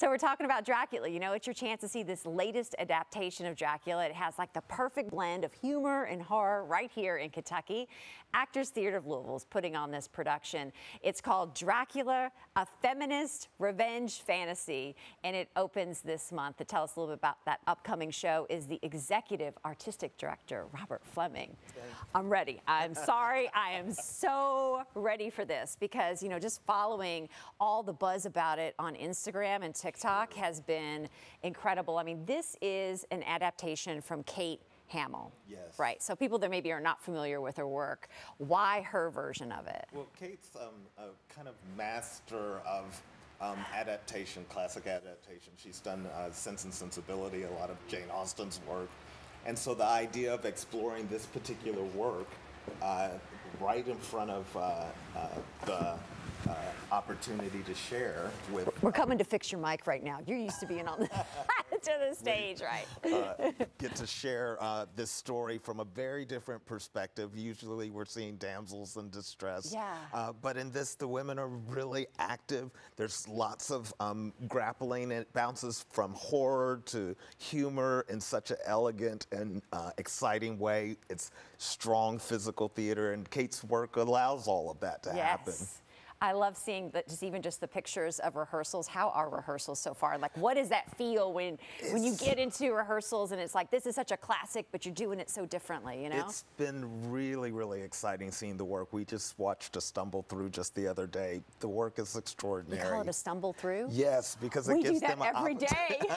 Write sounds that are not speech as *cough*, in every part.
So we're talking about Dracula. You know, it's your chance to see this latest adaptation of Dracula. It has like the perfect blend of humor and horror right here in Kentucky. Actors Theatre of Louisville is putting on this production. It's called Dracula, a feminist revenge fantasy, and it opens this month. To tell us a little bit about that upcoming show is the executive artistic director, Robert Fleming. I'm ready. I'm sorry. I am so ready for this because, you know, just following all the buzz about it on Instagram and TikTok has been incredible. I mean, this is an adaptation from Kate Hamill. Yes. Right. So people that maybe are not familiar with her work, why her version of it? Well, Kate's um, a kind of master of um, adaptation, classic adaptation. She's done uh, Sense and Sensibility, a lot of Jane Austen's work. And so the idea of exploring this particular work uh, right in front of uh, uh, the uh, opportunity to share with We're coming to fix your mic right now. You're used to being on the, *laughs* to the stage, right? uh, get to share uh, this story from a very different perspective. Usually we're seeing damsels in distress. Yeah. Uh, but in this, the women are really active. There's lots of um, grappling. It bounces from horror to humor in such an elegant and uh, exciting way. It's strong physical theater, and Kate's work allows all of that to happen. I love seeing that just even just the pictures of rehearsals. How are rehearsals so far? Like what does that feel when when you get into rehearsals and it's like this is such a classic, but you're doing it so differently, you know? It's been really, really exciting seeing the work. We just watched a stumble through just the other day. The work is you extraordinary. call it a stumble through? Yes, because it we gives them every Every day. *laughs*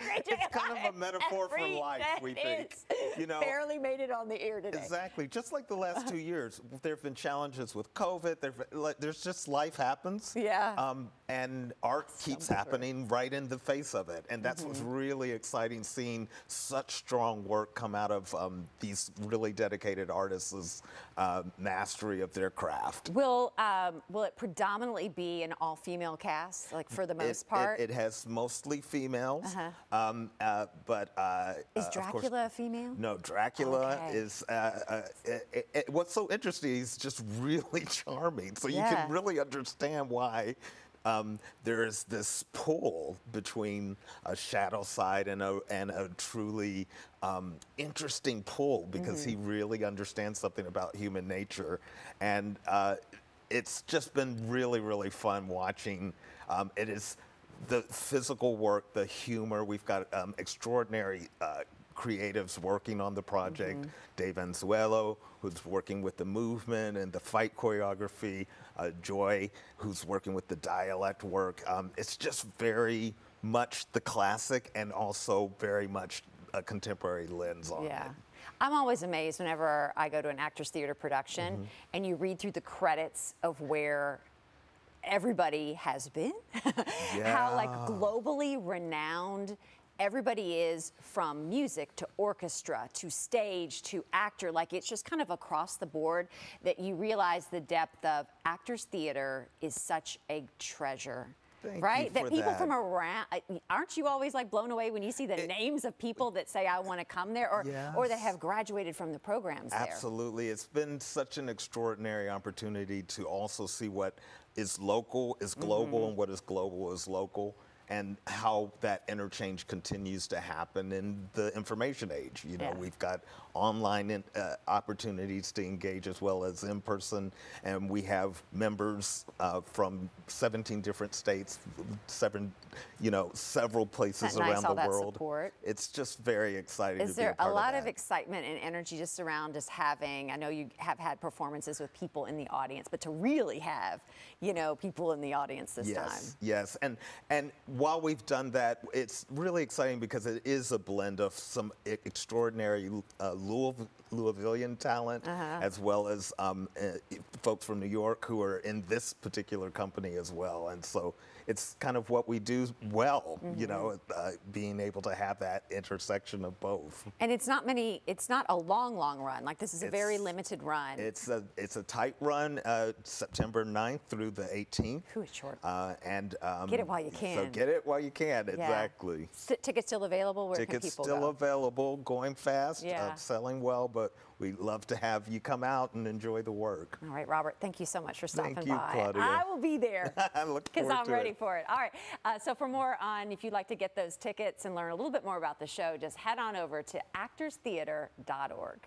*laughs* It's kind of a metaphor for life, we think. You know- barely made it on the air today. Exactly. Just like the last two years, there have been challenges with COVID. There've- like, There's just life happens. Yeah. Um, and art keeps happening right in the face of it. And that's what's Mm-hmm. really exciting seeing such strong work come out of um, these really dedicated artists' uh, mastery of their craft. Will um, will it predominantly be an all female cast, like for the most it, part? It, has mostly females, Uh-huh. um, uh, but uh, is uh, course- Dracula a female? No, Dracula Okay. is. Uh, uh, it, it, what's so interesting? is just *laughs* really charming. So you Yeah. can really understand why. Um, there is this pull between a shadow side and a and a truly um, interesting pull because he Mm-hmm. really understands something about human nature, and uh, it's just been really really fun watching. Um, it is the physical work, the humor. We've got um, extraordinary uh, creatives working on the project. Dave Anzuelo, who's working with the movement and the fight choreography. Uh, Joy, who's working with the dialect work. Um, it's just very much the classic and also very much a contemporary lens on Yeah. it. I'm always amazed whenever I go to an Actors Theatre production Mm-hmm. and you read through the credits of where everybody has been, yeah. *laughs* how like globally renowned everybody is from music to orchestra to stage to actor. Like it's just kind of across the board that you realize the depth of Actors Theatre is such a treasure. Thank you right? that people that. from around aren't you always like blown away when you see the names of people that say I want to come there or or that have graduated from the programs there. Absolutely. It's been such an extraordinary opportunity to also see what is local is global Mm-hmm. and what is global is local and how that interchange continues to happen in the information age. You know, Yeah. we've got online in, uh, opportunities to engage as well as in person, and we have members uh, from 17 different states, seven, you know, several places that around all the world. support? It's just very exciting Is to be there a part lot of, of, excitement and energy just around just having? I know you have had performances with people in the audience, but to really have, you know, people in the audience this yes, time. Yes, and and while we've done that, it's really exciting because it is a blend of some extraordinary uh, Louisv- Louisvillian talent, Uh-huh. as well as um, uh, folks from New York who are in this particular company as well, and so it's kind of what we do well, you know, Mm-hmm. uh, being able to have that intersection of both. And it's not many. It's not a long, long run. Like this is a very limited run. It's a it's a tight run, uh, September 9th through the 18th. Whew, it's short. Uh, and um, Get it while you can. So get it while you can. Yeah. Exactly. S- tickets still available. Where can Tickets still go? available, going fast, Yeah. uh, selling well, but we'd love to have you come out and enjoy the work. All right, Robert, thank you so much for stopping Thank you, by. Claudia. I will be there. *laughs* Because I'm to ready it. for it. All right. Uh, so, for more on if you'd like to get those tickets and learn a little bit more about the show, just head on over to actorstheatre.org.